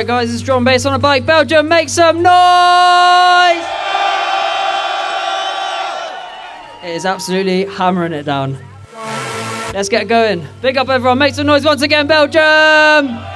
Alright, guys, it's drum bass on a bike. Belgium, make some noise! It is absolutely hammering it down. Let's get going. Big up, everyone. Make some noise once again, Belgium!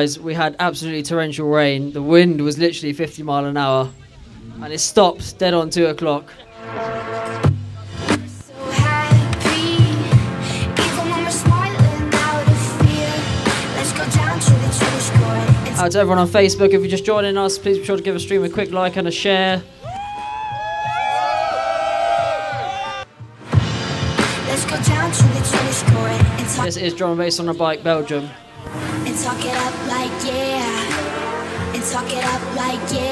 Guys, we had absolutely torrential rain. The wind was literally 50 mile an hour, and it stopped dead on two o'clock. Out to everyone on Facebook, if you're just joining us, please be sure to give a stream a quick like and a share. This is drum and on a bike, Belgium talk it up like yeah, and talk it up like yeah.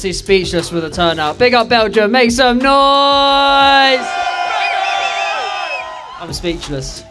Honestly speechless with the turnout. Big up Belgium, make some noise! I'm speechless.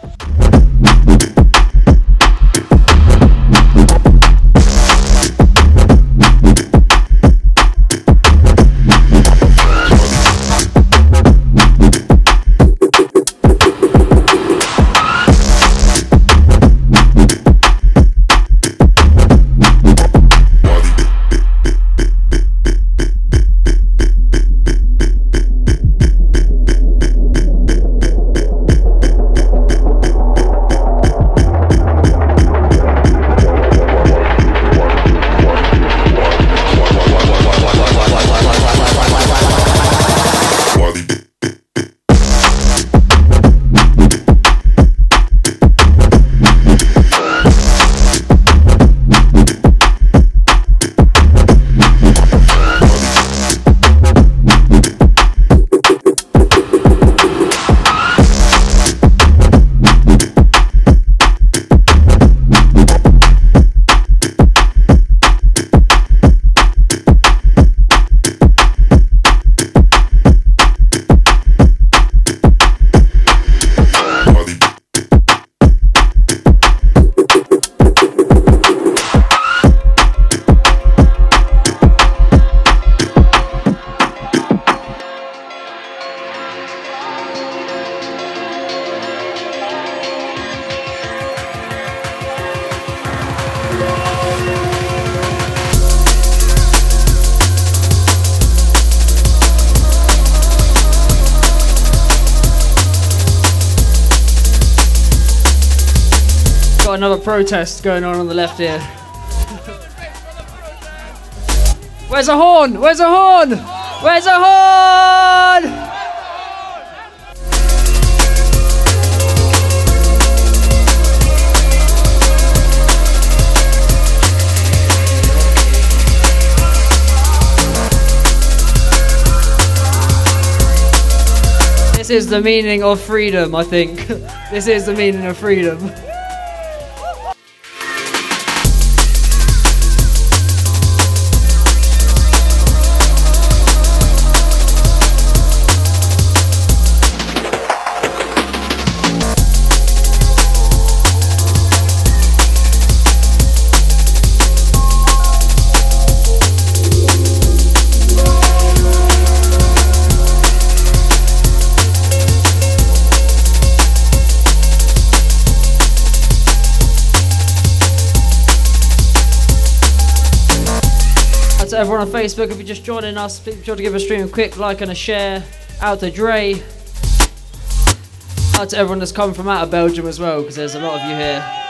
Got another protest going on on the left here. Where's a horn? Where's a horn? Where's a horn? This is the meaning of freedom, I think. this is the meaning of freedom. On Facebook. If you're just joining us, be sure to give a stream a quick like and a share. Out to Dre. Out to everyone that's come from out of Belgium as well, because there's a lot of you here.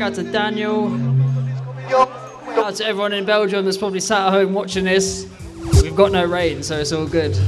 Out to Daniel. Out to everyone in Belgium that's probably sat at home watching this. We've got no rain, so it's all good.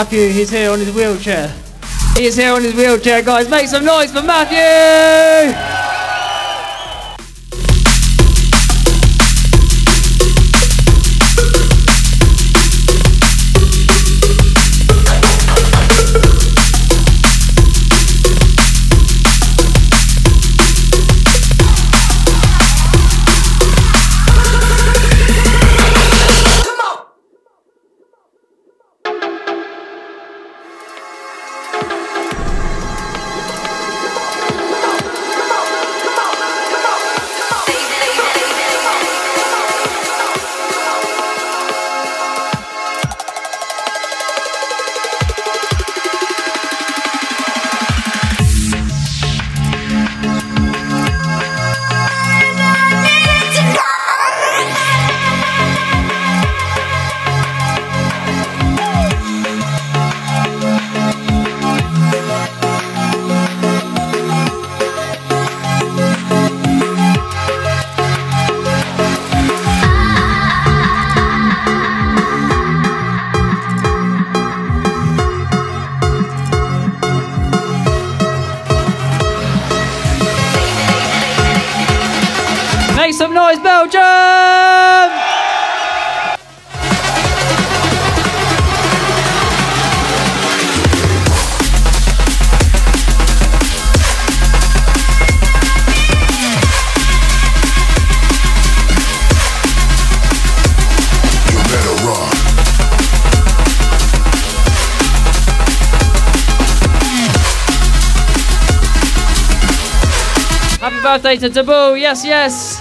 Matthew, he's here on his wheelchair. He is here on his wheelchair, guys. Make some noise for Matthew! Birthday to Taboo. Yes, yes.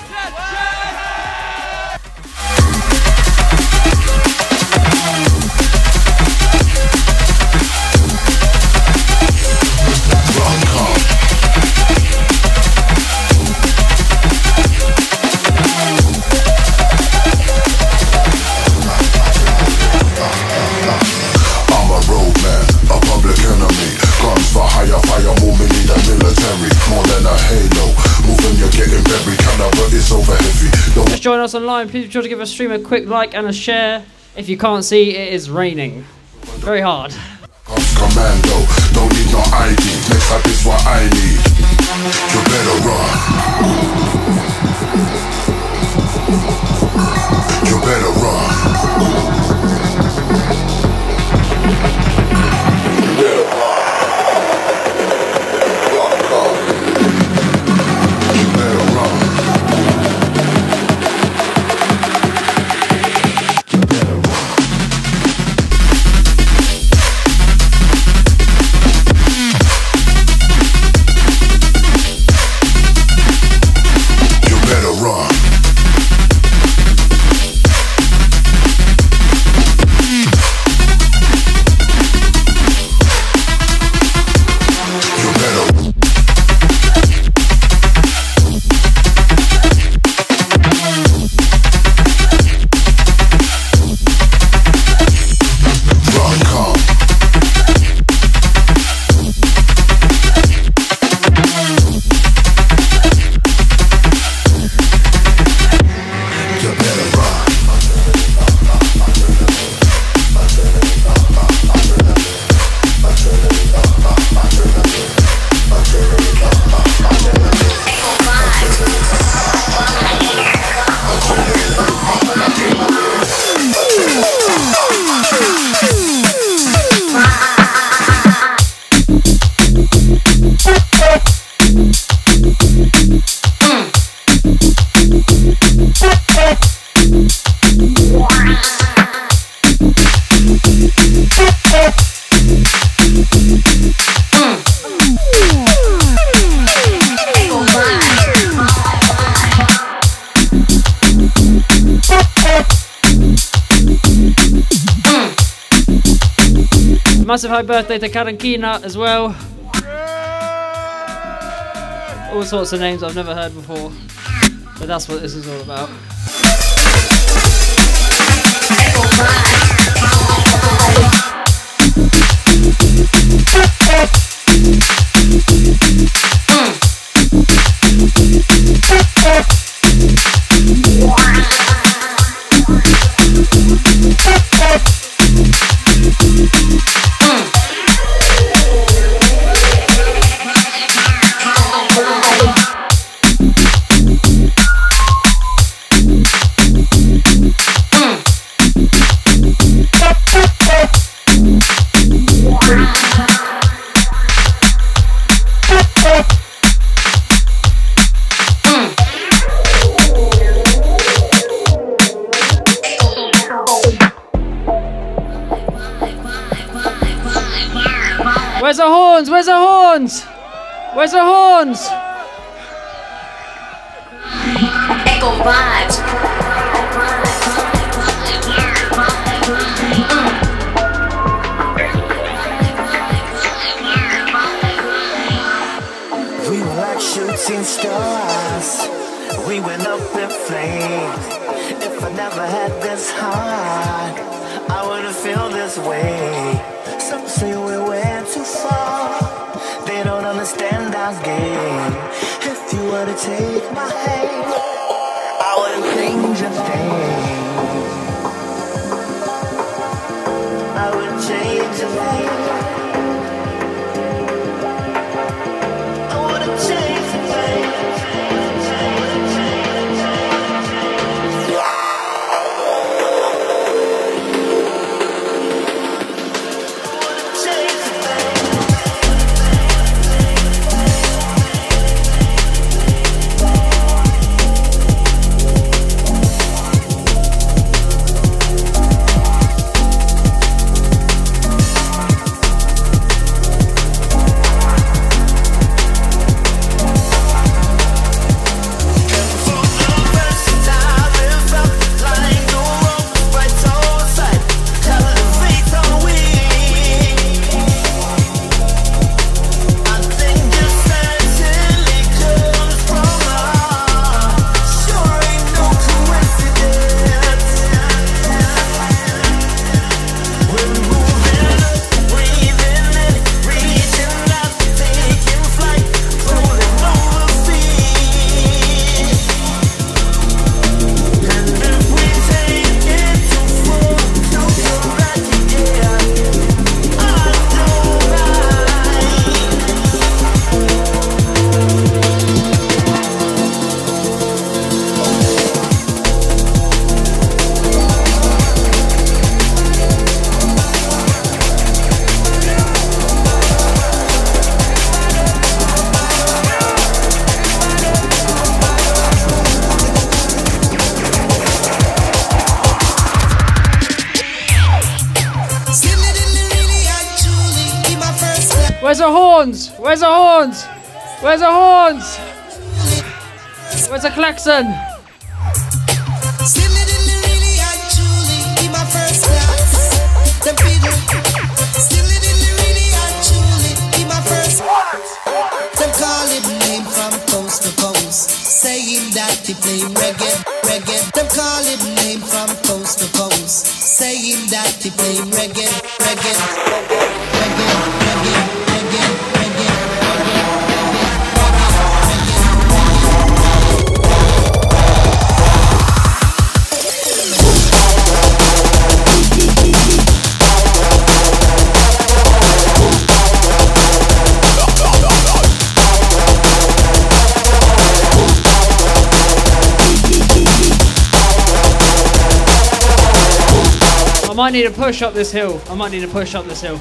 Us online, please be sure to give a stream a quick like and a share. If you can't see, it is raining. Very hard. Commando, need no ID. Next up is what I need. You better run. You better run. Massive happy birthday to Karankina as well. All sorts of names I've never heard before. But that's what this is all about. Where's the horns? Echo vibes. We were like shooting stars. We went up in flames. If I never had coast, saying that he play reggae, reggae. Them call him name from coast to coast, saying that play reggae, reggae, might need to push up this hill. I might need to push up this hill.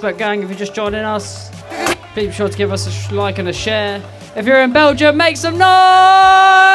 Facebook gang, if you're just joining us, be sure to give us a like and a share. If you're in Belgium, make some noise!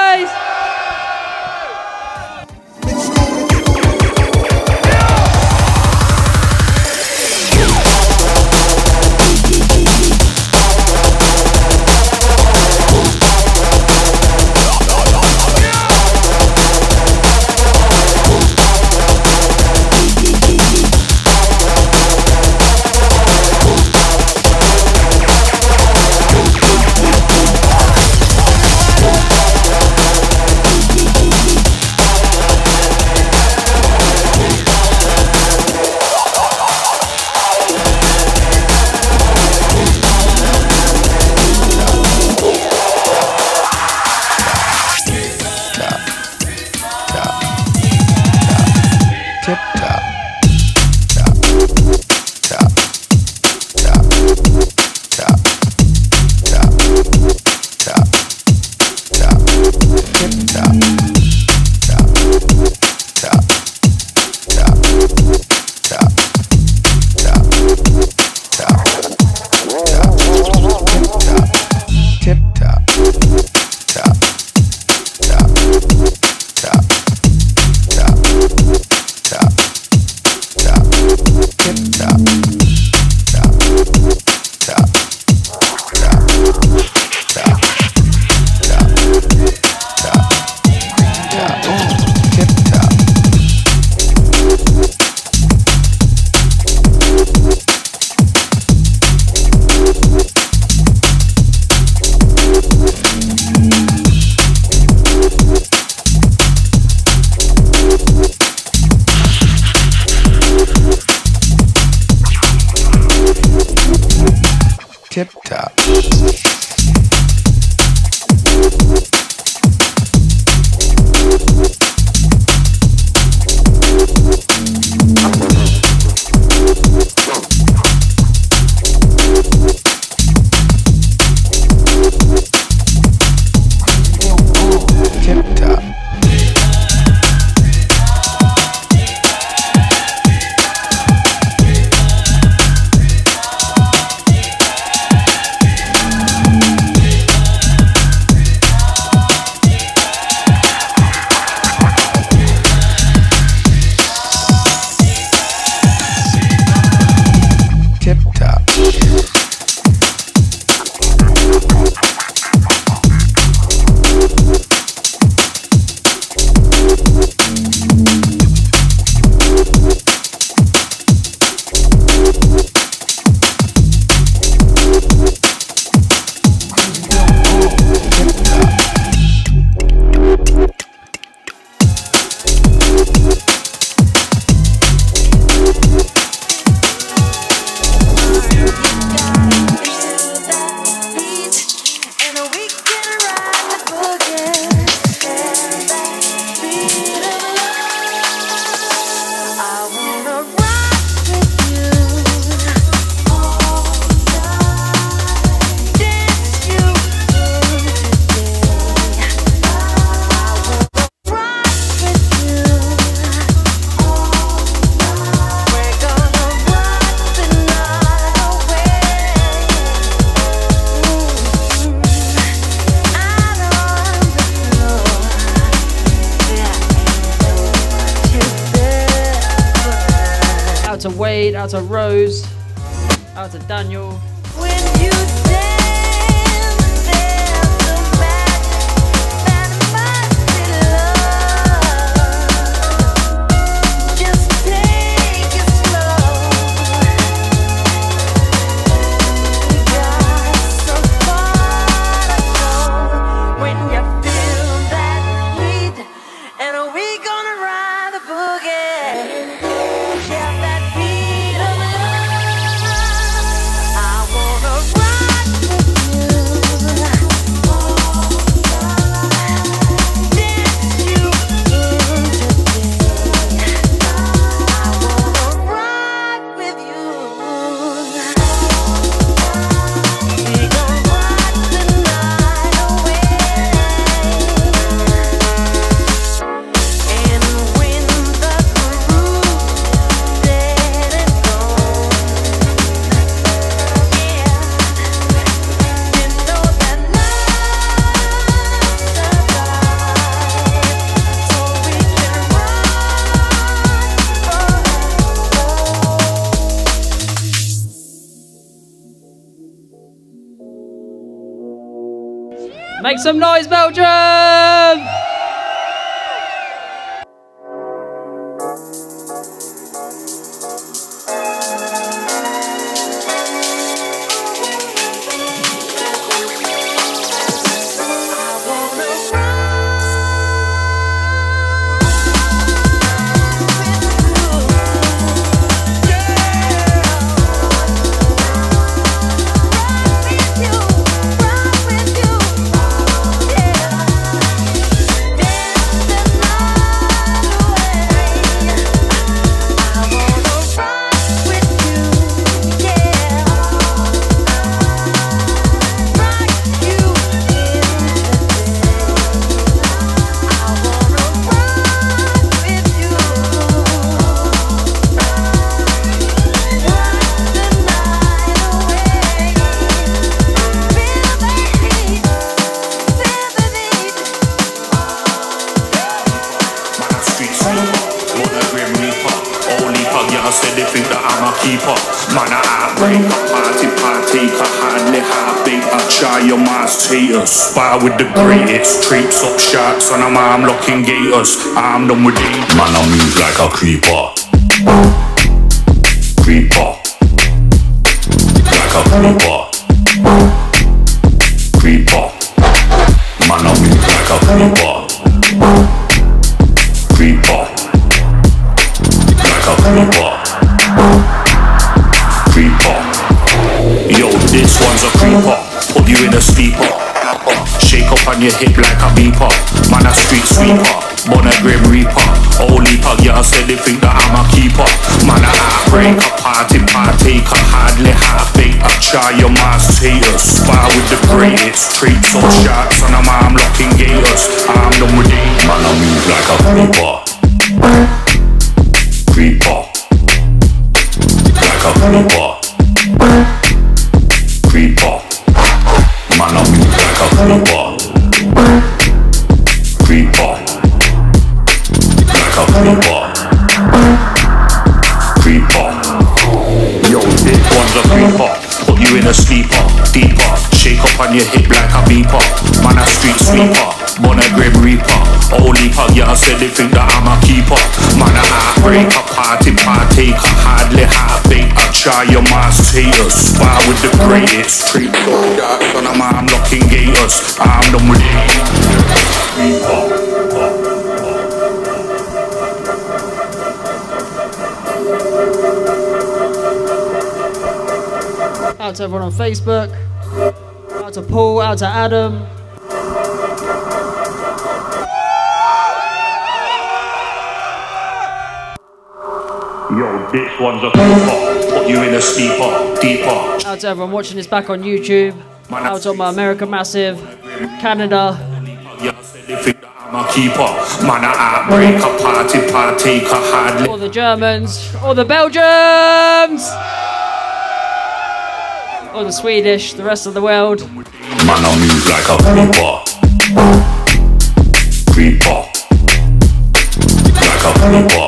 To Wade, out to Rose, out to Daniel. Some noise! Put you in a sleeper. Shake up on your hip like a beeper. Man, a street sweeper. Born a grim reaper. Only pug, y'all said they think that I'm a keeper. Man, a heartbreaker. Party partaker. Hardly heartbeat. I try your mass haters. Spar with the greatest. Treats up sharks on a arm locking gators. I'm done with it. Man, I move like a creeper. Creeper. Like a. Creeper. Like a creeper. Creeper. Like a creeper. Creeper. Yo, this one's a creeper. Put you in a sleeper, deeper. Shake up on your hip like a beeper. Man, a street sweeper. Born a grim reaper. Only pug, y'all said they think that I'm a keeper. Man, a heartbreaker, party partaker. Hardly heartbeat. I try your mass haters. Spar with the greatest. Up darts on a man locking gators. I'm done with it. Out to everyone on Facebook. Out to Paul, out to Adam. This one's a creeper. Put you in a sleeper, deeper. Out to everyone watching this back on YouTube. Out to my America Massive, Canada. Y'all said they think that I'm a keeper. Man, a heartbreaker, party partaker, hardly. All the Germans, all the Belgians, all the Swedish, the rest of the world. Man, I move like a creeper. Creeper. Like a. Creeper.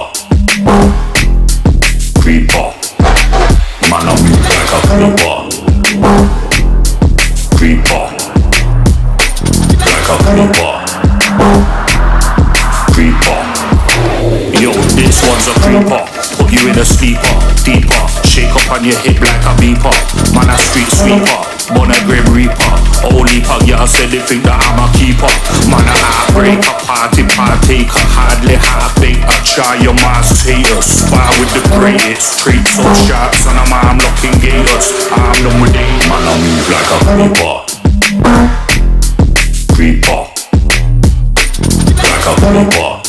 on your hip like a beeper. Man, a street sweeper, born a grim reaper. Only pug, y'all said they think that I'm a keeper. Man, a heartbreaker, party partaker. Hardly half baked, I try your mass taters. Spy with the greatest, Treats or sharks, and I'm arm locking gators. Arm them with eight, man, I move like a creeper. Creeper. Like a creeper.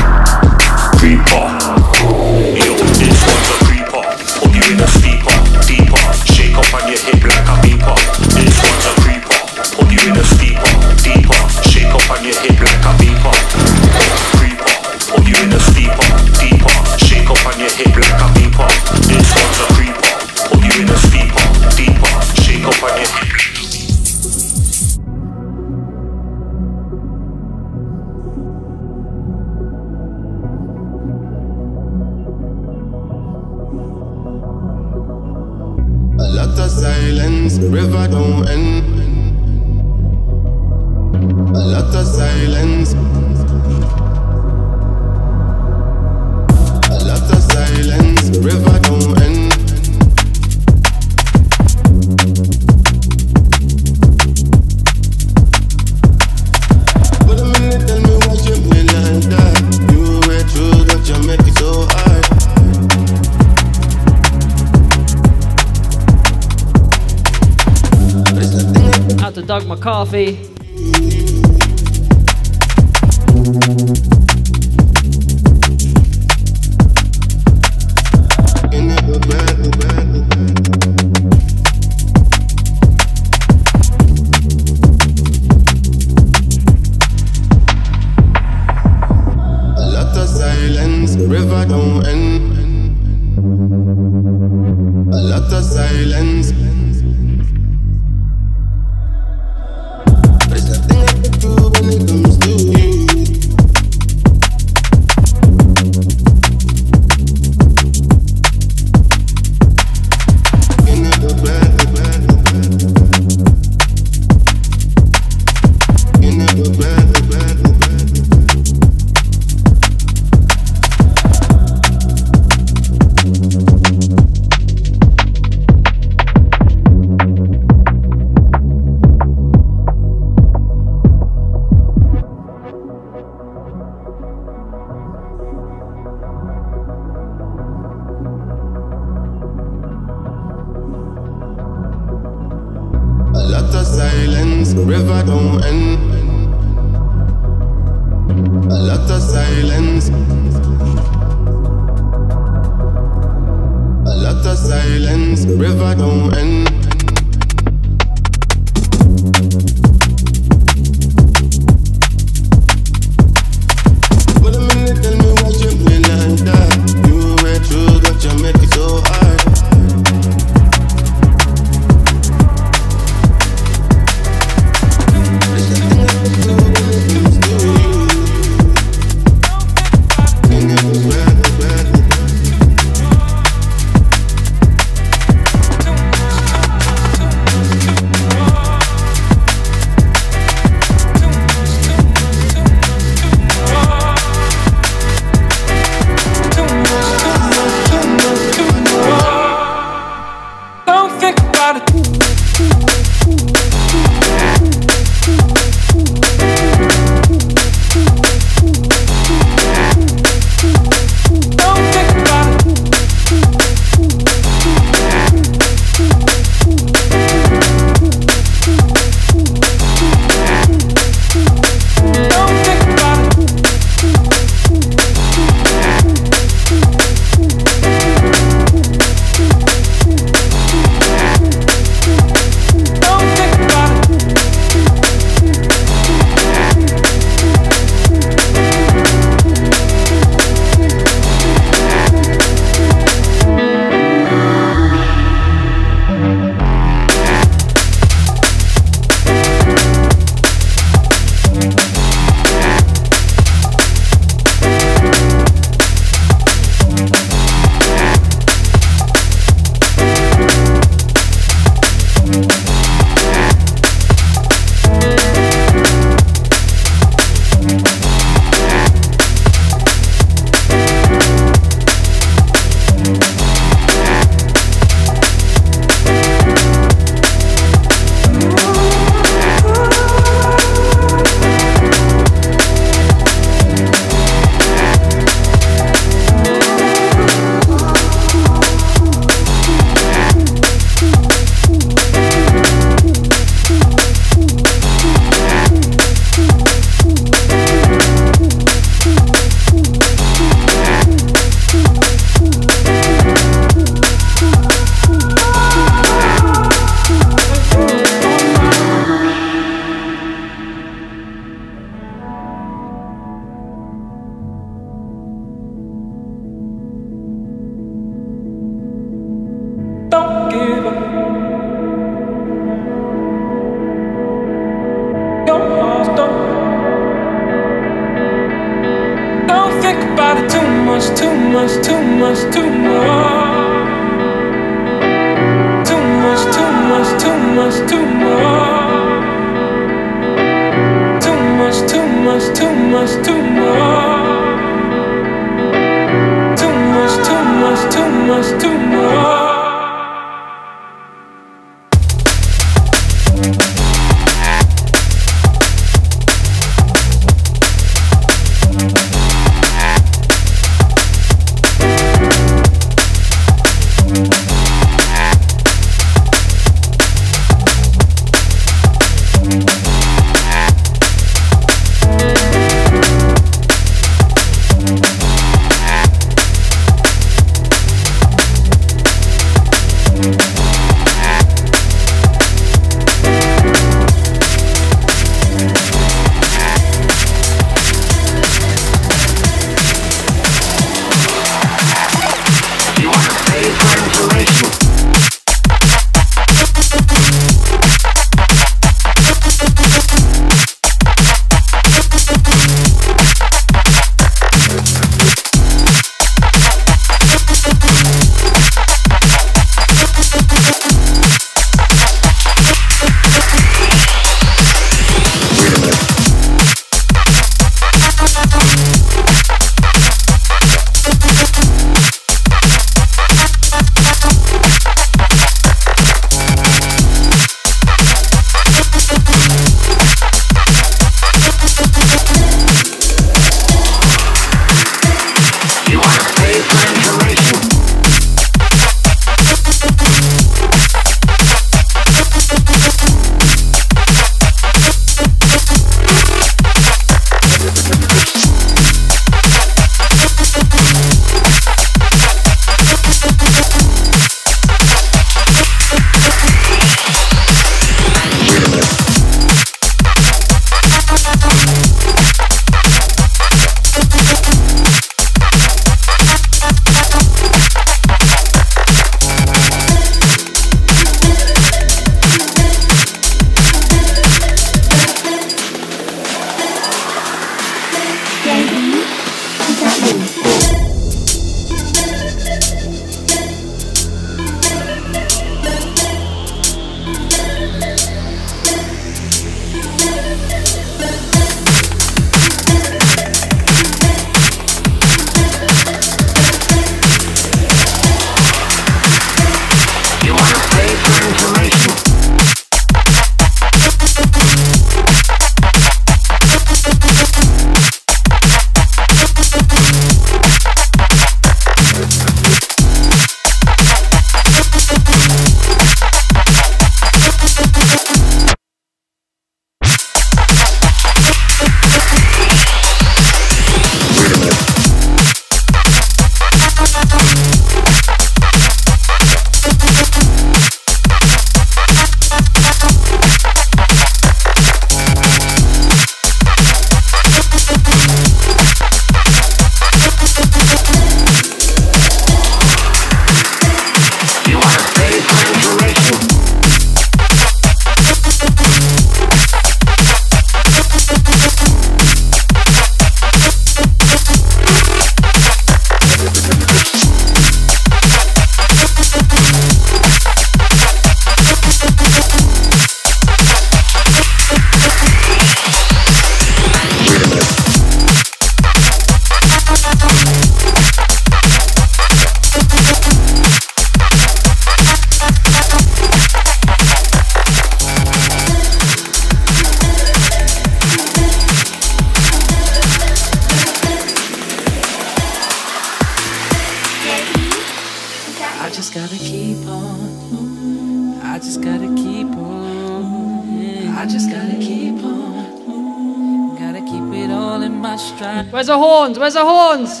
In my stride. Where's the horns? Where's the horns?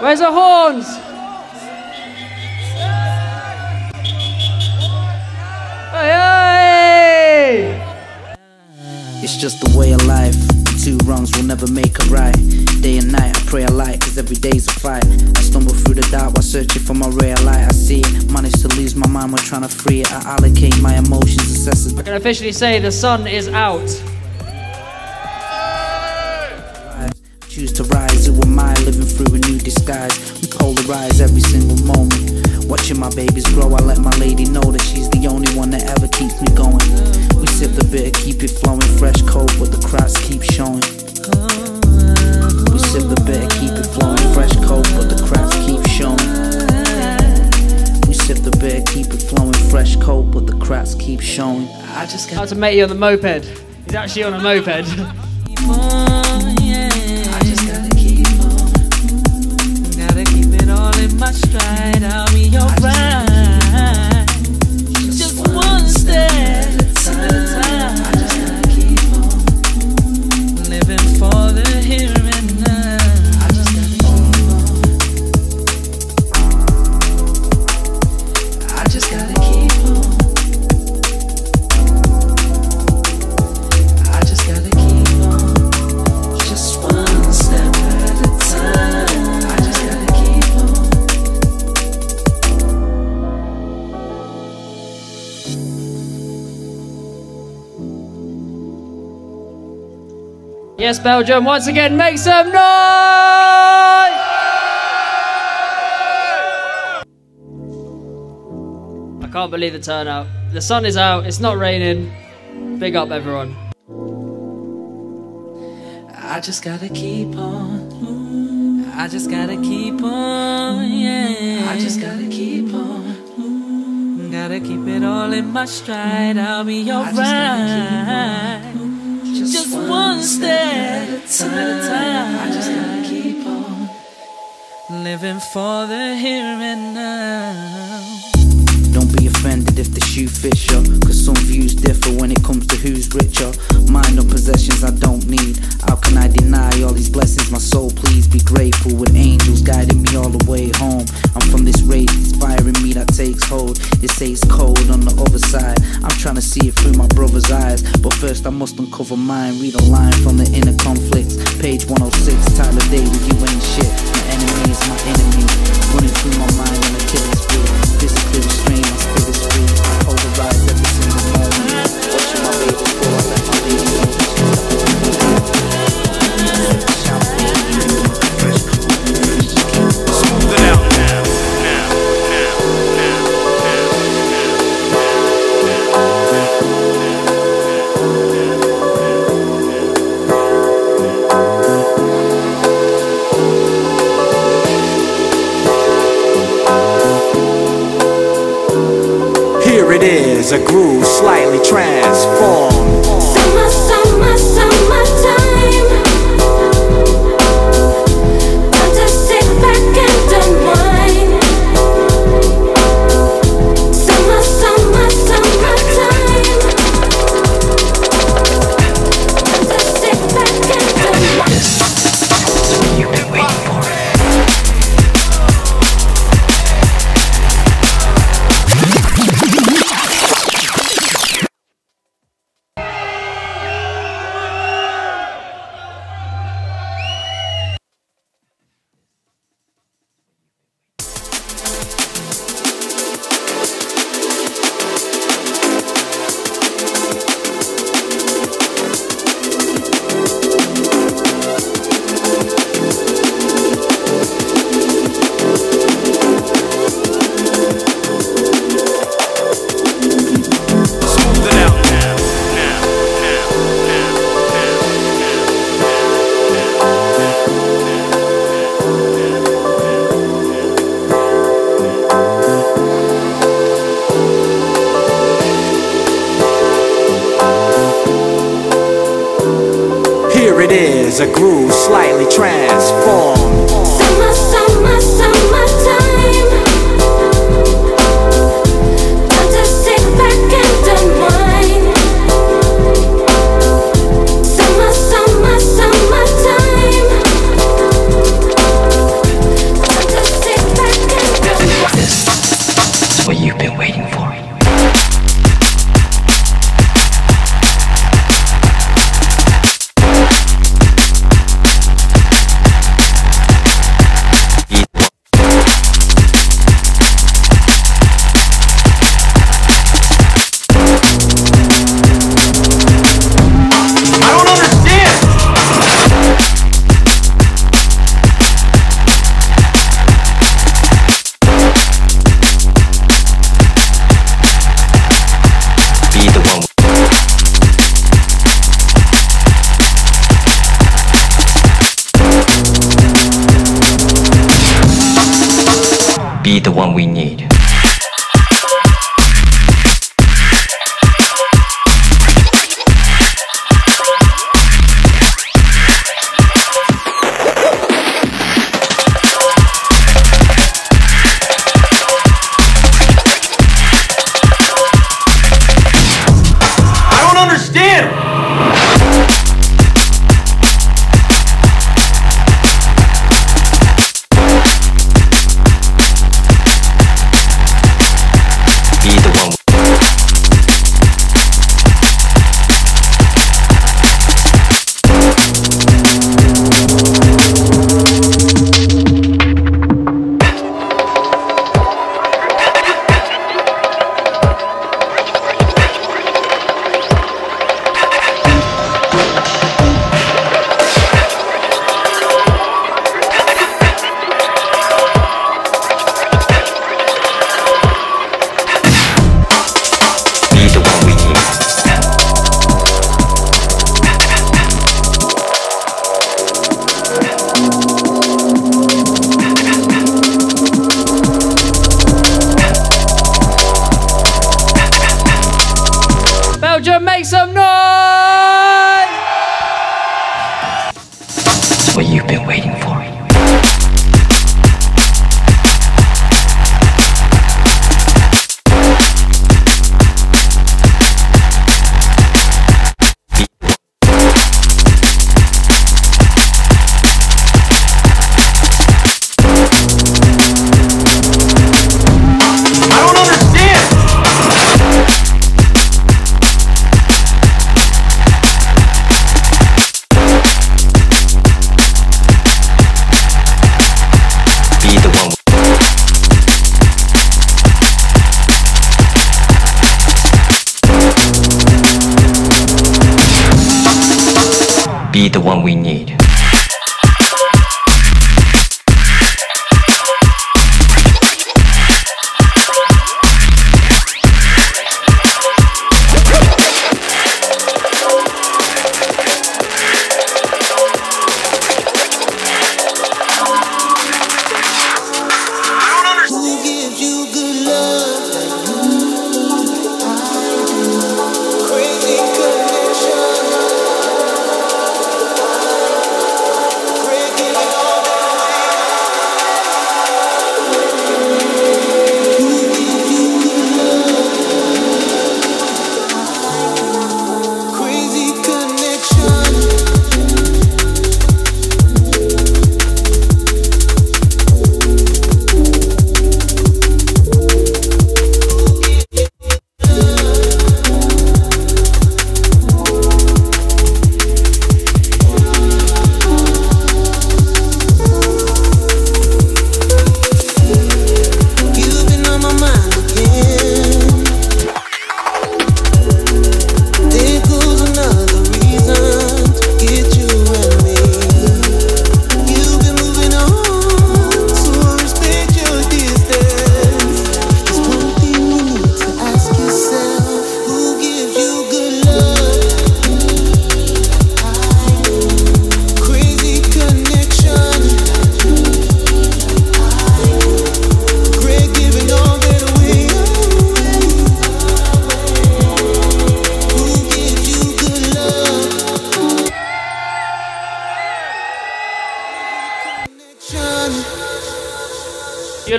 Where's the horns? Hey, hey! It's just the way of life. Two wrongs will never make a right. Day and night, I pray a light, cause every day's a fight. I stumble through the dark while searching for my real light. I see it, manage to lose my mind while trying to free it. I allocate my emotions, assess I can officially say the sun is out. Choose to rise, who am I living through a new disguise? We polarize every single moment. Watching my babies grow, I let my lady know that she's the only one that ever keeps me going. We sip the bitter, keep it flowing, fresh cold, but the cracks keep showing. We sip the bitter, keep it flowing, fresh cold, but the cracks keep showing. We sip the bitter, keep it flowing, fresh cold, but the cracks keep showing. I just got to mate you on the moped. He's actually on a moped. I'll be Yes, Belgium, once again, make some noise! I can't believe the turnout. The sun is out, it's not raining. Big up, everyone. I just gotta keep on. I just gotta keep on. Yeah. I just gotta keep on. Gotta keep it all in my stride. I'll be alright. Just, one step at a time. I just gotta keep on. Living for the here and now. Offended if the shoe fits you, cause some views differ when it comes to who's richer. Mind on possessions I don't need. How can I deny all these blessings? My soul, please be grateful with angels guiding me all the way home. I'm from this rage, inspiring me that takes hold. It says cold on the other side. I'm trying to see it through my brother's eyes. But first, I must uncover mine. Read a line from the inner conflicts. Page 106, Tyler David, you ain't shit. Enemy my enemy. Running through my mind on a killing spree. Physically restrained, my spirit's free. Polarized is, a groove slightly transformed.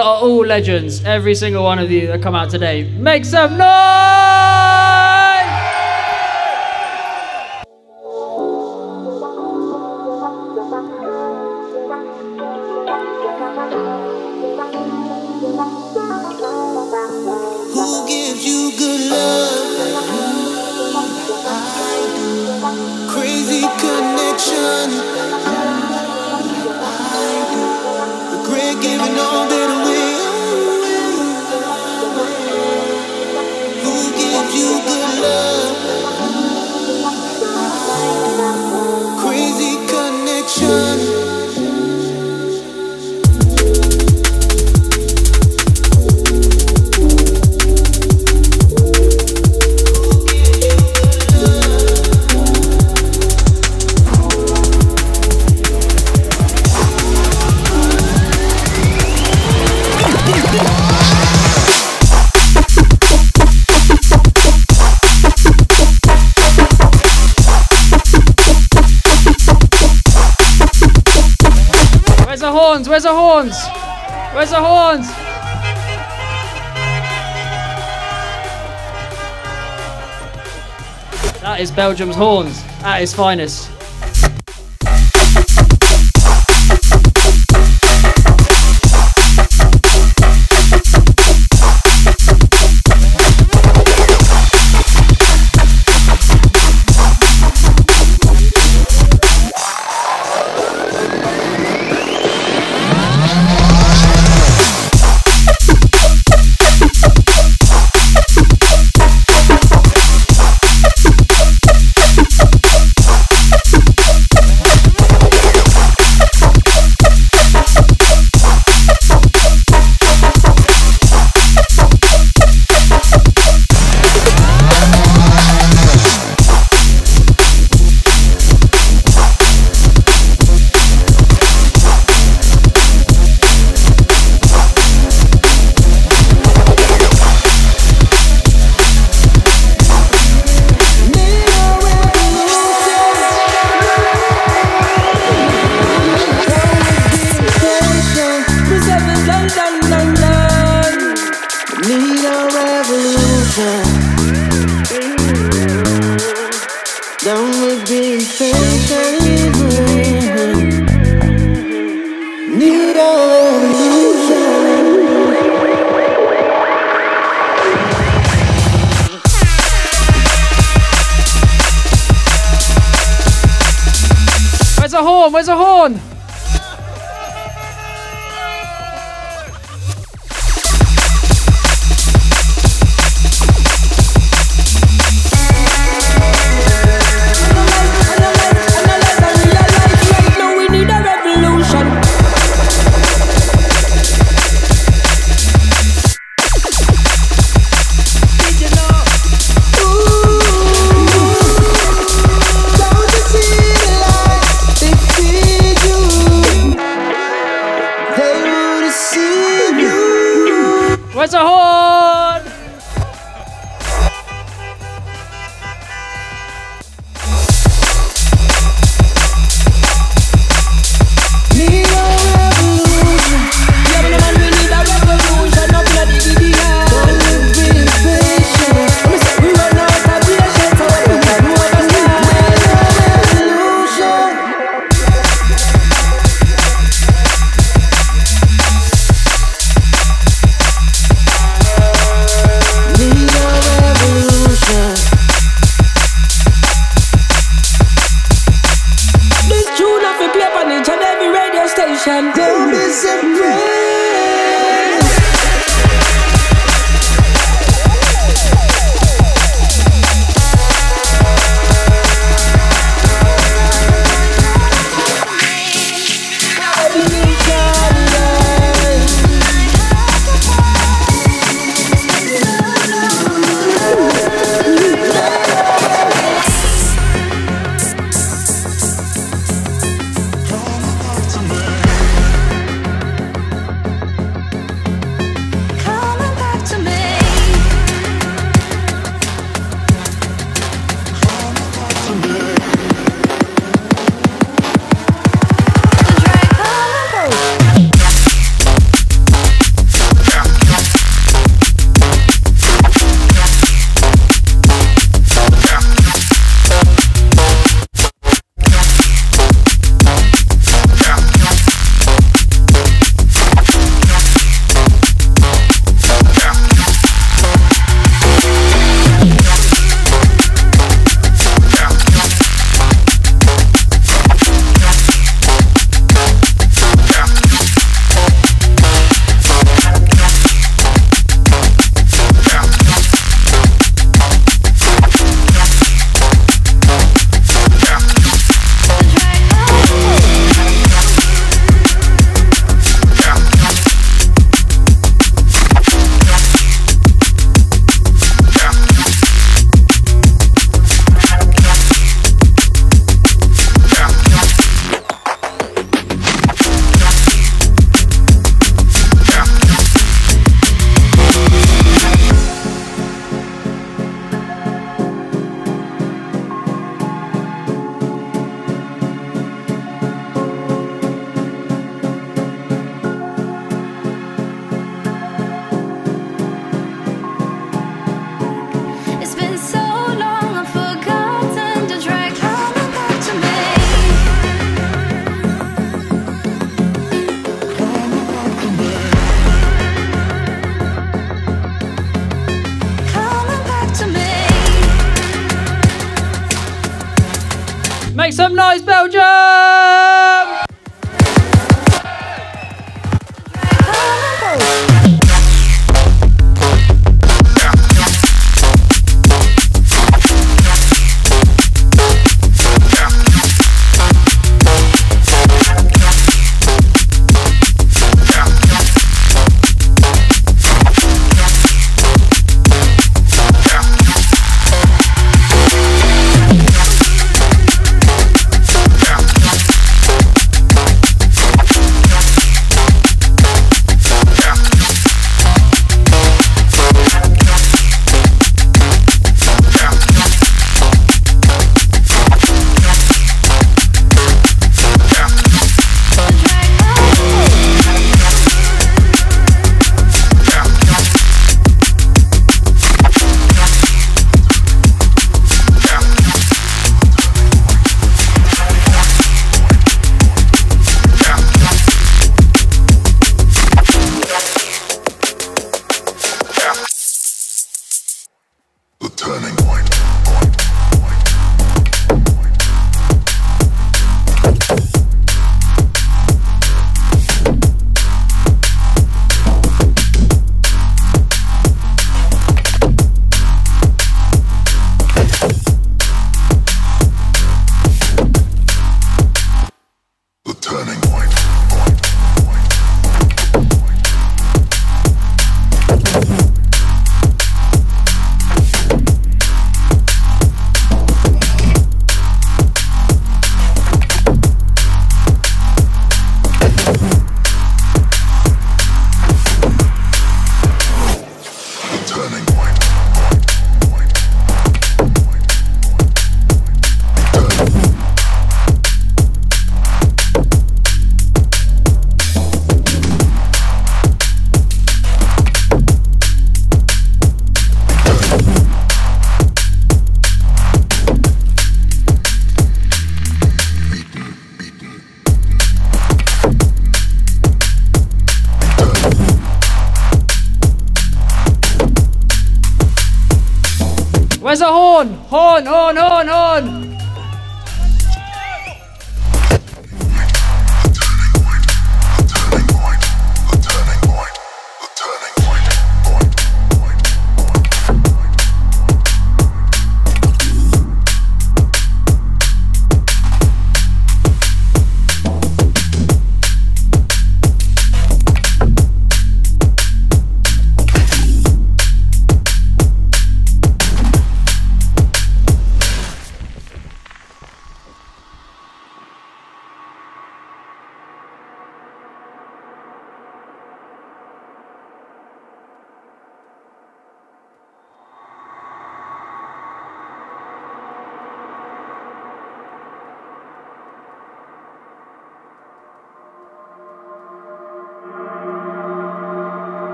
are all legends. Every single one of you that come out today. Make some noise! Belgium's horns at its finest.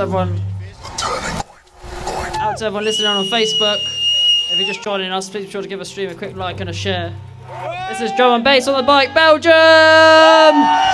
To everyone. Out to everyone listening on Facebook. If you're just joining us, please be sure to give a stream a quick like and a share. This is drum and bass on the bike, Belgium!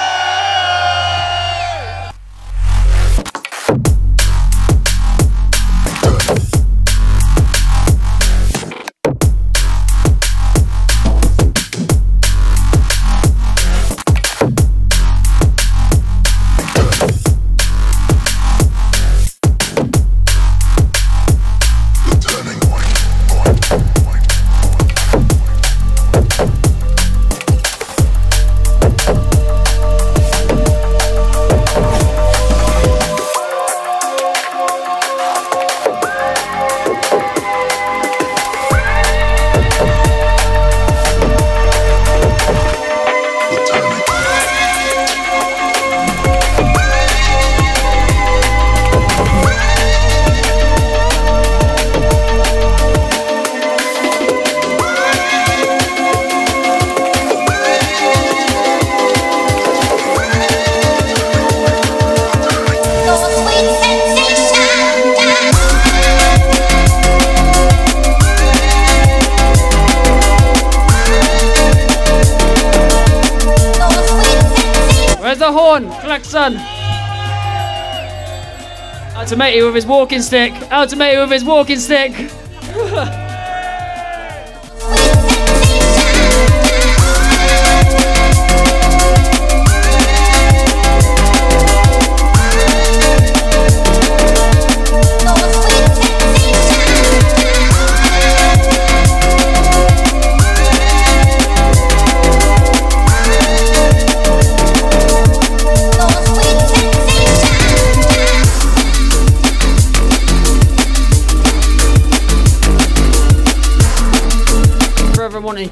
With his walking stick. Matey with his walking stick.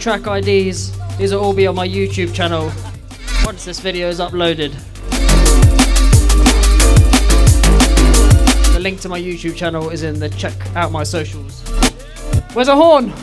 Track IDs, these will all be on my YouTube channel once this video is uploaded. The link to my YouTube channel is in the check out my socials. Where's a horn?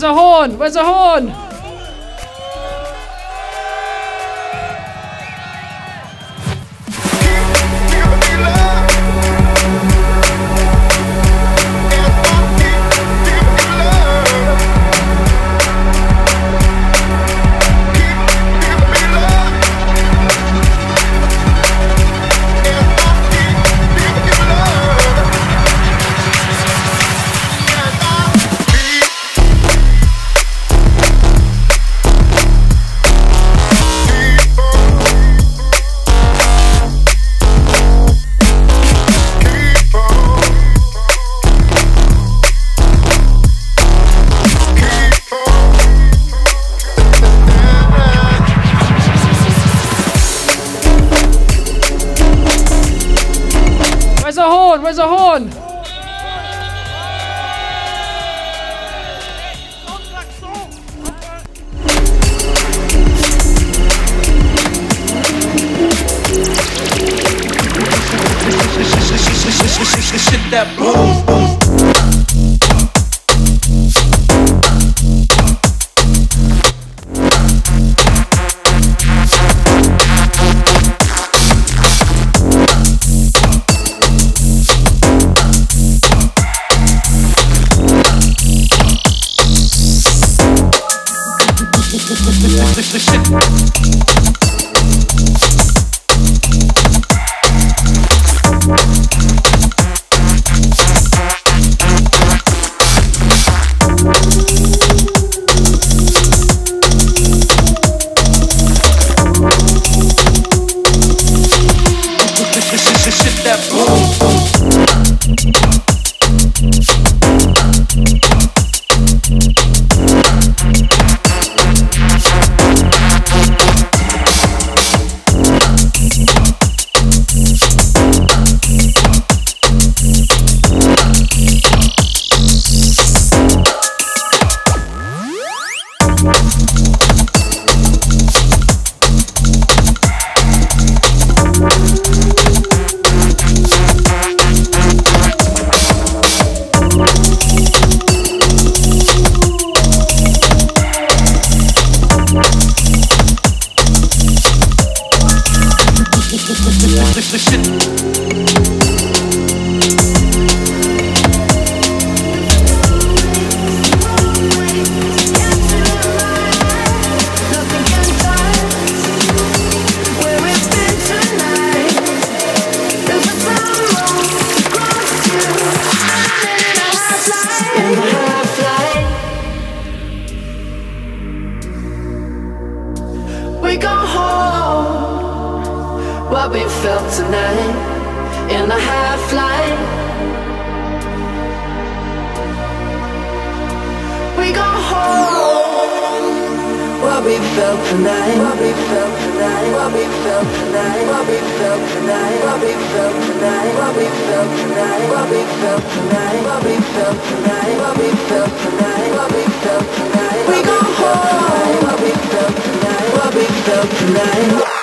Where's a horn? Where's a horn? Home what we felt tonight. What we felt tonight. What we felt tonight. What we felt tonight. What we felt tonight. What we felt tonight. What we felt tonight. What we felt tonight. What we felt tonight. What we felt tonight. We go home what we felt tonight. What we felt tonight.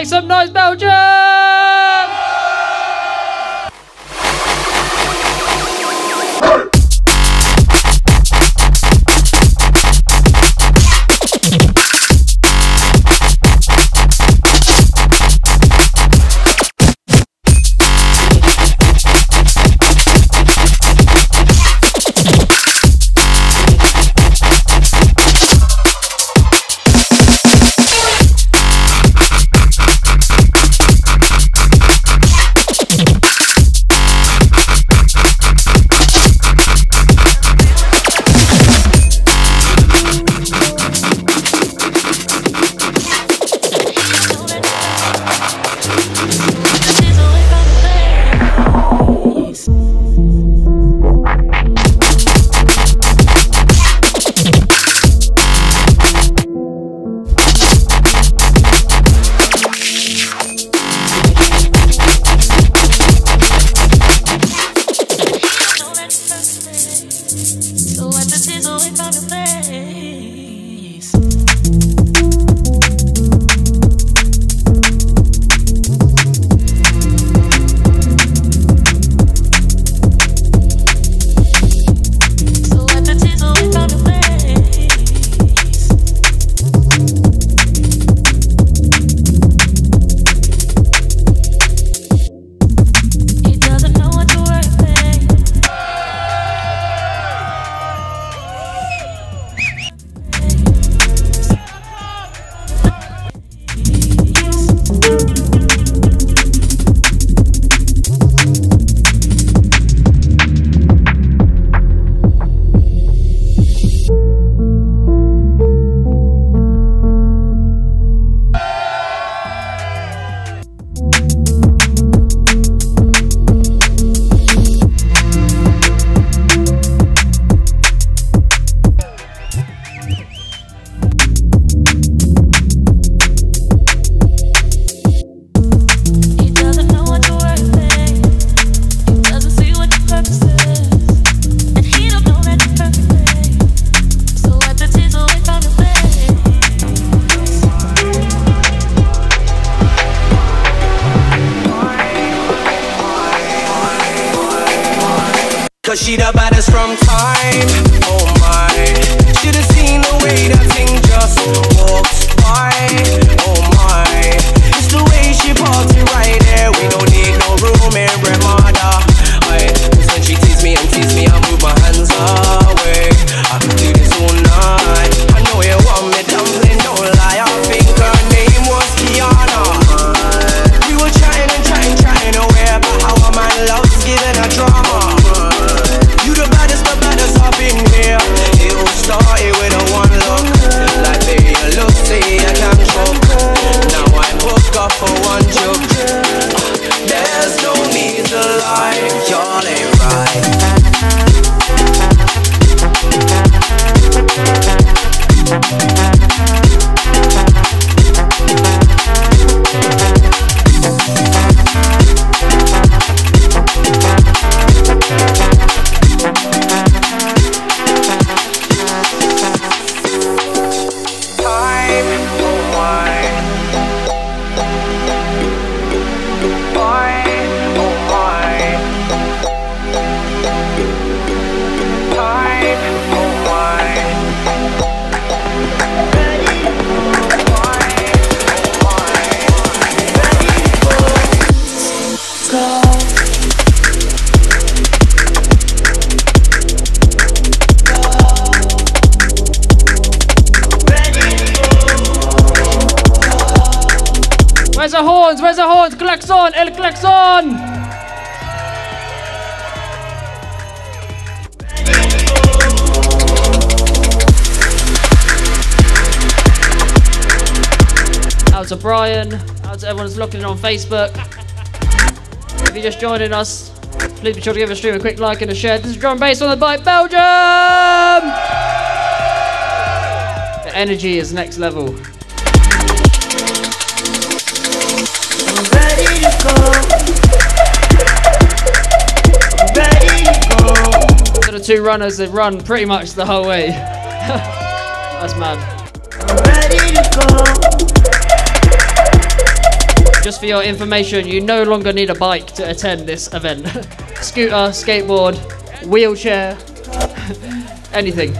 Make some noise, Belgium! London. As everyone's locked in on Facebook. If you're just joining us, please be sure to give the stream a quick like and a share. This is drum bass on the bike, Belgium! The energy is next level. The two runners have run pretty much the whole way. That's mad just for your information, you no longer need a bike to attend this event. Scooter, skateboard, wheelchair, anything.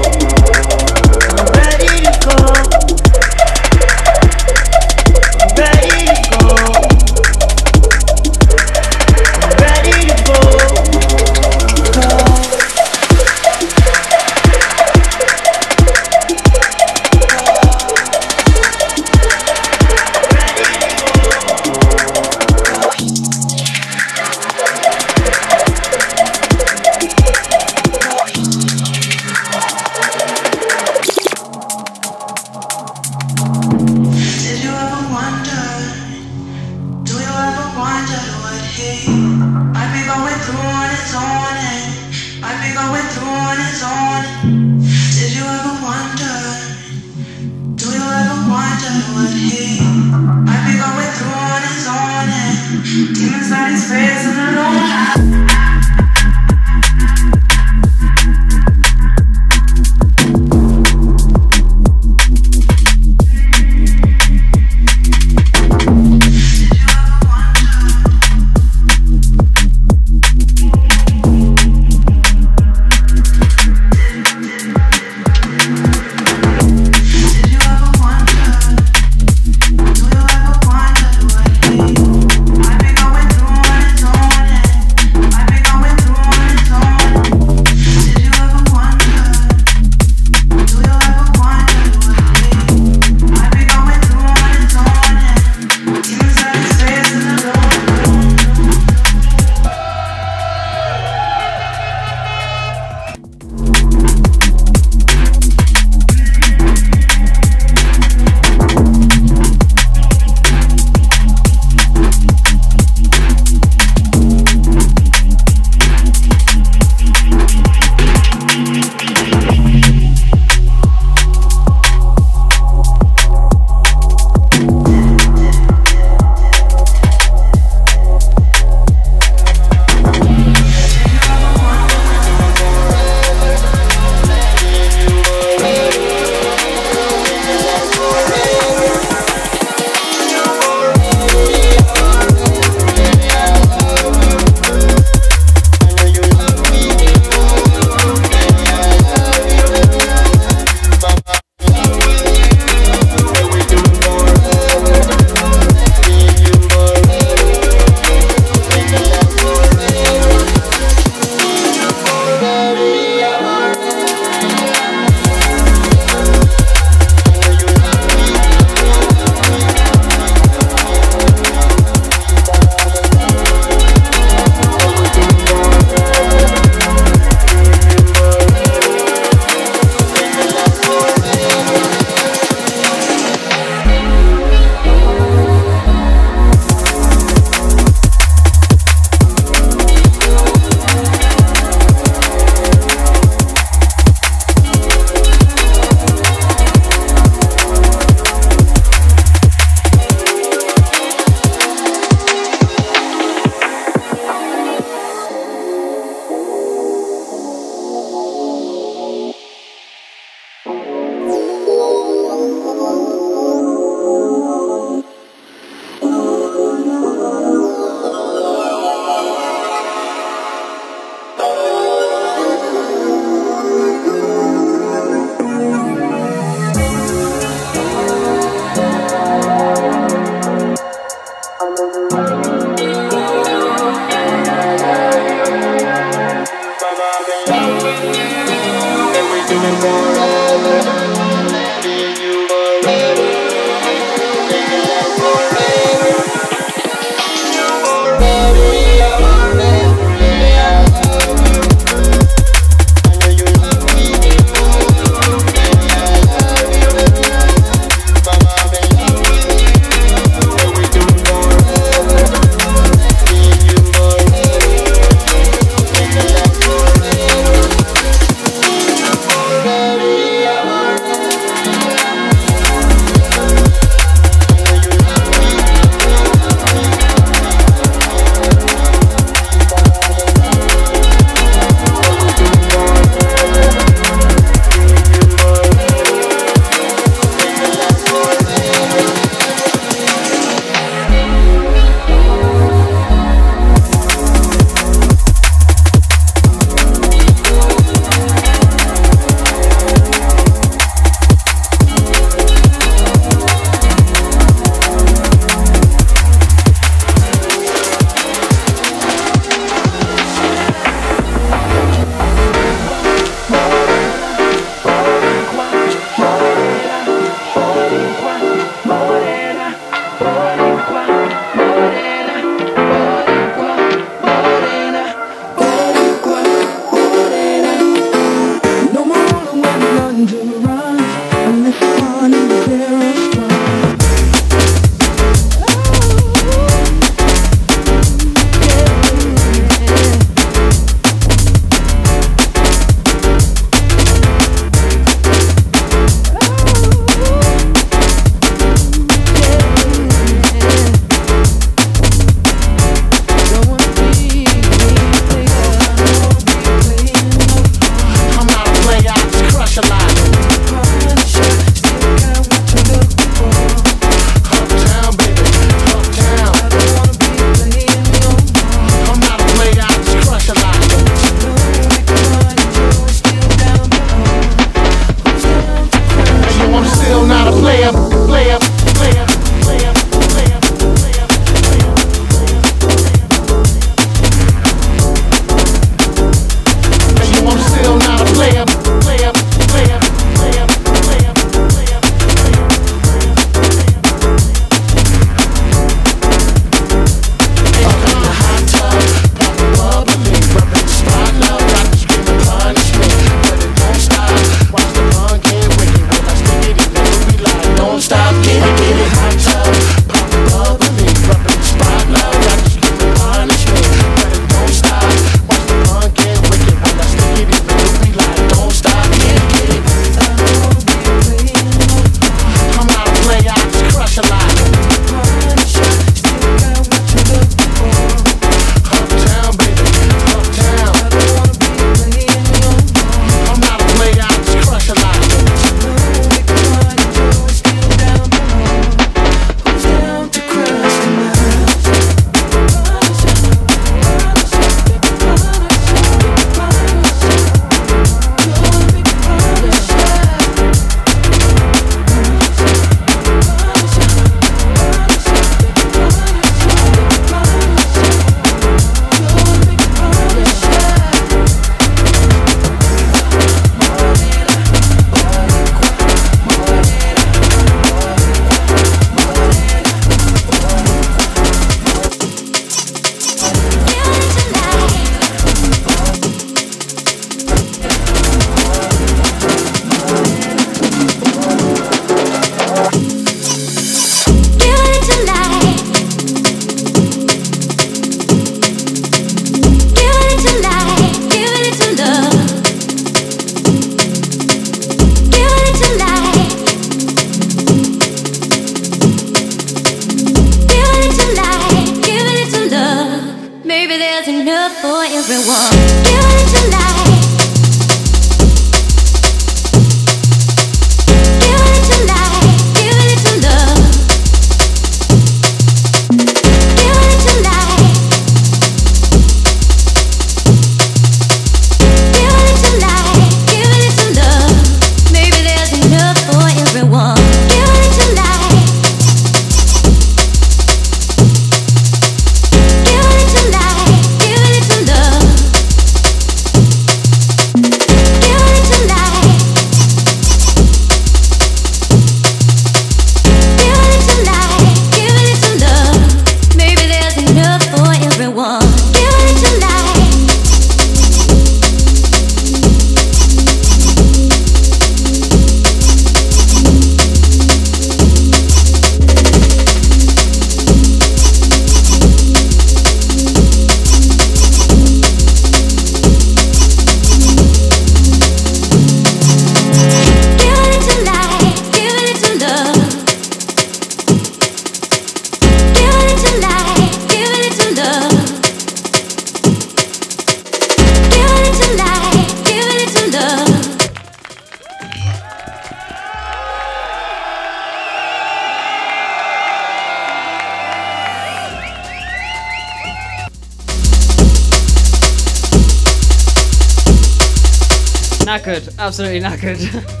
Absolutely knackered.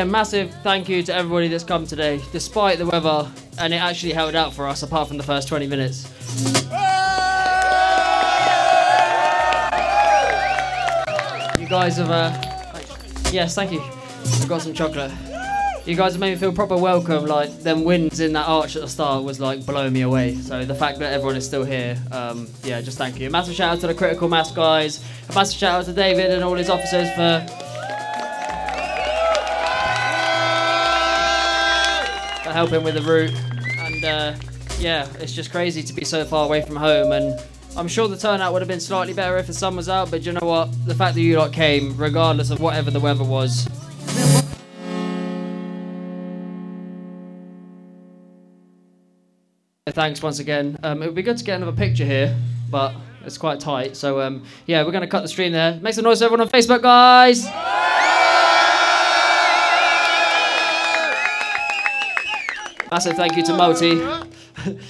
a massive thank you to everybody that's come today, despite the weather, and it actually held out for us apart from the first 20 minutes. You guys have, uh, yes, thank you. I've got some chocolate. You guys have made me feel proper welcome. Like them winds in that arch at the start was like blowing me away. So the fact that everyone is still here, um, yeah, just thank you. A massive shout out to the Critical Mass guys. A massive shout out to David and all his officers for for helping with the route. And uh, yeah, it's just crazy to be so far away from home. And I'm sure the turnout would have been slightly better if the sun was out. But you know what? The fact that you lot came, regardless of whatever the weather was. Thanks once again. Um, it would be good to get another picture here, but it's quite tight. So um, yeah, we're going to cut the stream there. Make some noise everyone on Facebook, guys. Massive thank you to Moti.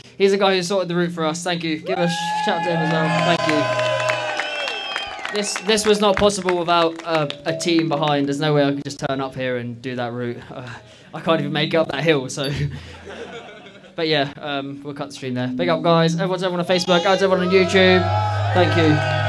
He's the guy who sorted the route for us. Thank you. Give a sh- shout to him as well. Thank you. This this was not possible without uh, a team behind. There's no way I could just turn up here and do that route. Uh, I can't even make up that hill. So, but yeah, um, we'll cut the stream there. Big up, guys. Everyone's everyone on Facebook. Guys, everyone on YouTube. Thank you.